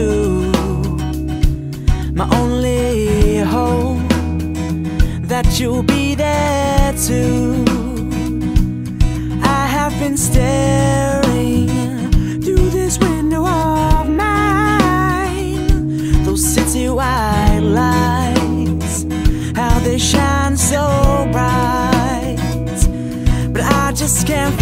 do. My only hope that you'll be there too. I have been staring through this window of mine. Those city-wide lights, how they shine so bright. But I just can't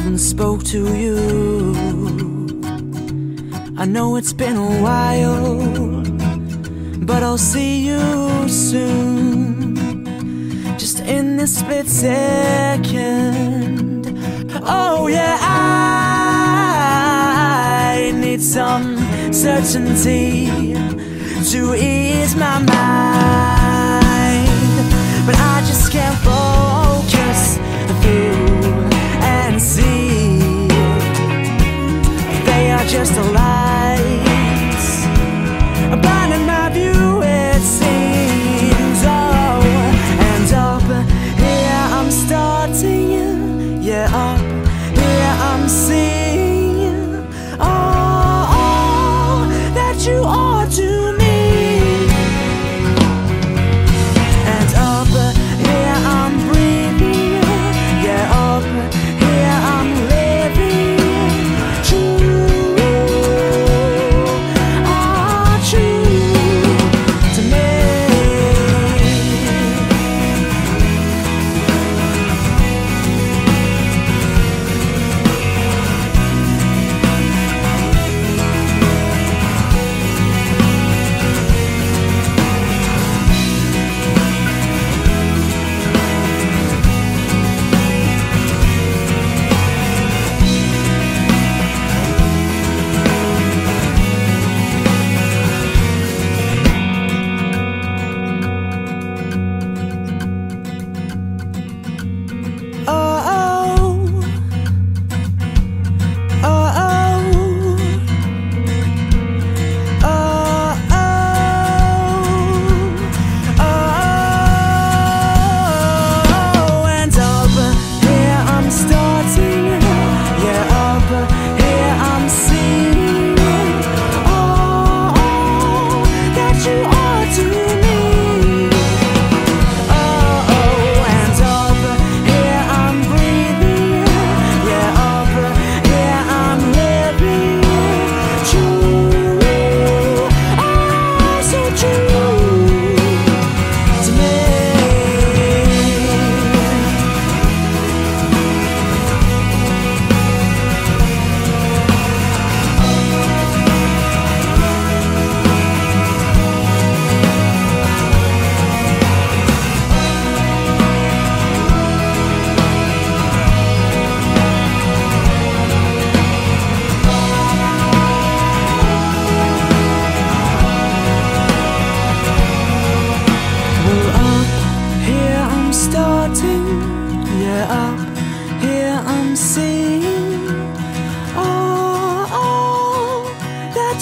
haven't spoke to you. I know it's been a while, but I'll see you soon. Just in this split second. Oh yeah, I need some certainty to ease my mind, but I just can't focus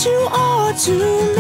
you are to me.